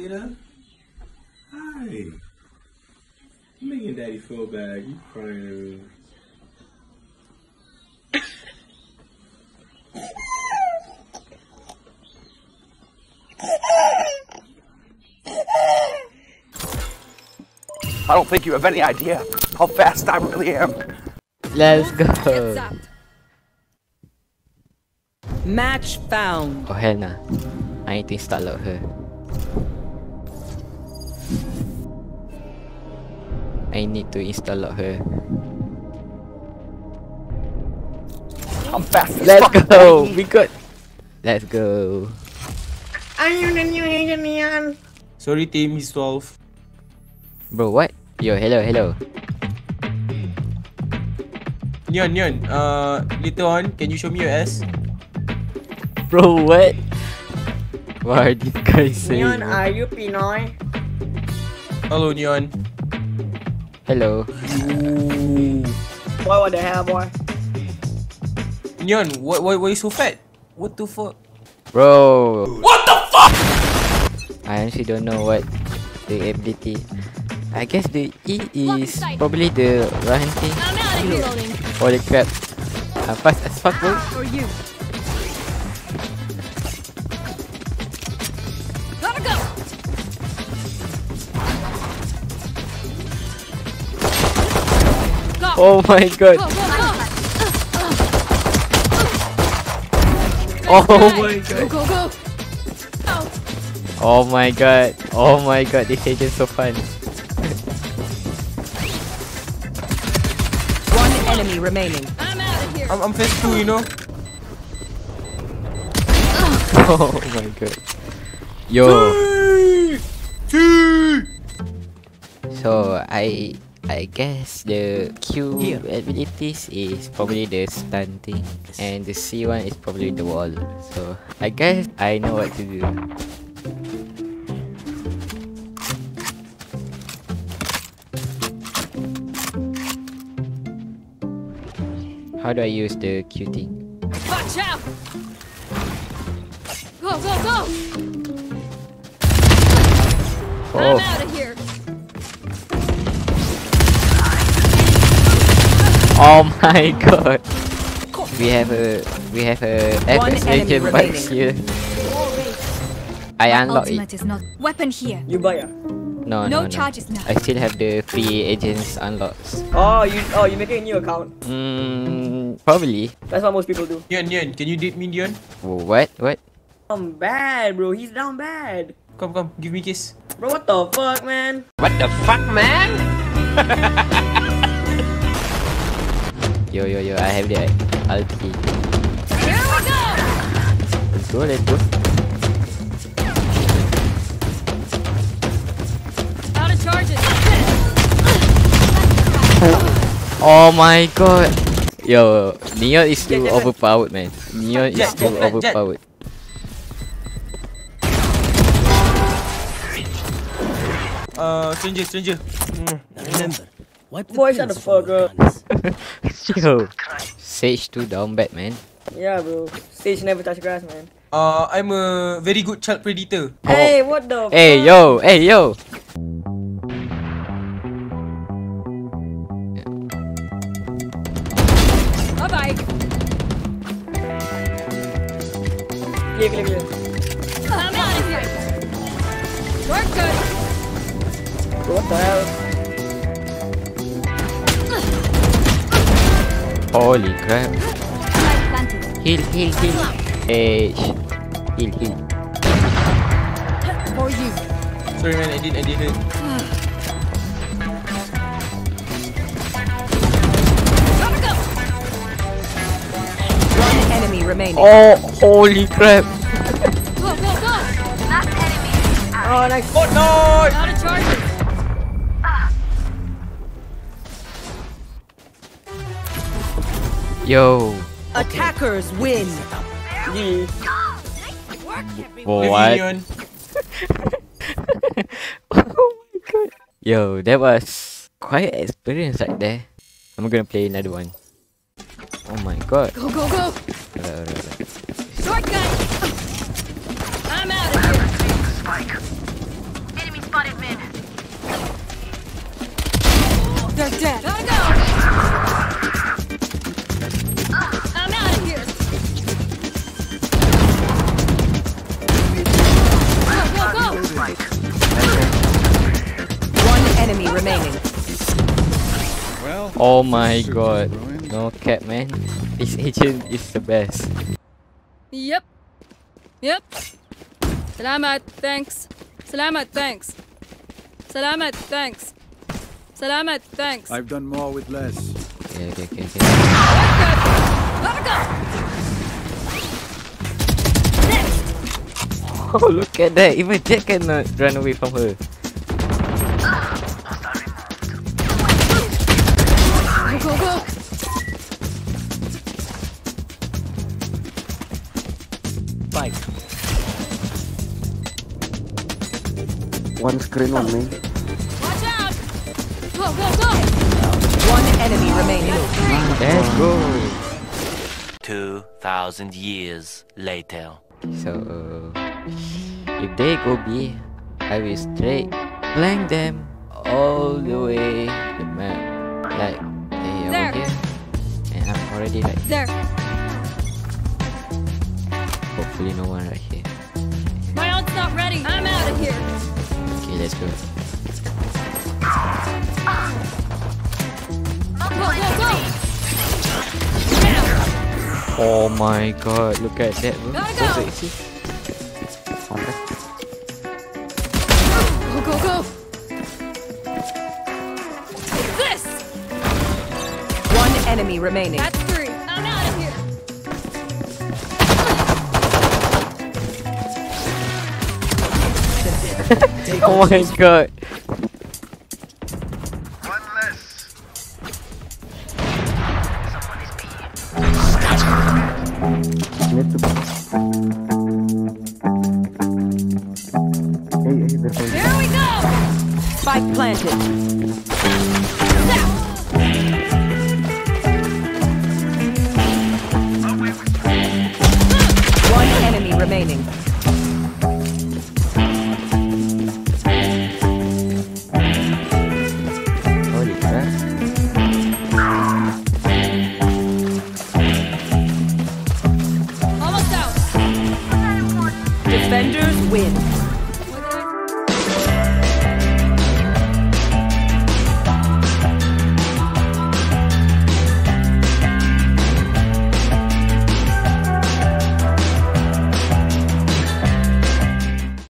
Lena. Hi. You making daddy feel bad. You crying. I don't think you have any idea how fast I really am. Let's go. Match found. Oh hell nah. I need to install out her. I need to install out her. I'm fast as Let's fuck. go. We got. Let's go. Sorry, team. He's 12. Bro, what? Yo, hello, hello. Neon, Neon. Uh, later on, can you show me your ass? Bro, what? What are these guys saying? Neon, bro? are you Pinoy? Hello, Neon. Hello. Boy, what the hell, boy? Neon, why, why, why you so fat? What the fuck? Bro. What the fuck? I honestly don't know what the ability. I guess the E is probably the run thing. Holy crap. I'm fast as fuck, bro. Oh, oh my god. Go, go, go. Oh my god. go, go. Oh. Oh my god. Oh my god. This agent's so fun. One enemy remaining. I'm out of here. I'm, I'm phase 2, you know? Oh my god. Yo. So I I guess the Q abilities is probably the stun thing and the C one is probably the wall. So I guess I know what to do. How do I use the Q thing? Watch out. Go, go, go. Oh. I'm Oh, out of here. oh my god. We have a we have a One FS enemy agent box here. I unlock it. Ultimate is not weapon here. You buy ah? No, No no, no. charges now. I still have the free agents unlocks. Oh, you oh you making a new account? Mm, probably. That's what most people do. Neon, Neon. Can you date me, Neon? What? What? I'm bad, bro. He's down bad. Come, come. Give me a kiss. Bro, what the fuck, man? What the fuck, man? Yo, yo, yo! I have the ulti. Here we go. Let's go, let's go. Out of charges. Oh my god! Yo, Neon is too Jett, Jett, Jett. overpowered, man. Neon is Jett, too overpowered. Uh, stranger, stranger. Mm. Remember, wipe the Boy, shut the from fuck your up. hands. Yo, Sage 2 down bad, man. Yeah, bro. Sage never touch grass, man. Uh, I'm a very good child predator. Hey, what the? Oh. Hey, fuck? yo, hey, yo! Bye bye. Clear, clear, clear. I'm out of here. We're good. What the hell? Holy crap. Heal, heal, heal. Hey, eh, heal, heal. For you. Sorry, man. I didn't, I didn't. Go. One enemy remaining. Oh, holy crap. Go, go, go. Last enemy. Oh, nice. Oh, Out of charges. Yo. Attackers win. G. Oh, what? Oh my god. Yo, that was quite an experience right there. I'm gonna play another one. Oh my god. Go, go, go. Alright, alright, alright. Short. I'm out Oh my god. No cap, man. This agent is the best. Yep. Yep. Salamat, thanks. Salamat, thanks. Salamat, thanks. Salamat, thanks. I've done more with less. Okay, okay, okay, okay. Oh, look at that. Even Jack cannot run away from her. One screen on me. Watch out! Go, go, go! One enemy remaining. Let's go. 2,000 years later. So, uh, if they go B, I will straight blank them all the way the map. Like, they over There. here. And I'm already like, There. hopefully no one right here. My ult's not ready. I'm out of here. Okay, let's go. Go, go, go! Oh my god, look at that. bro. Gotta So go. sexy. Go, go, go! This! One enemy remaining. That's three. Oh my god. Here we go! Spike planted. One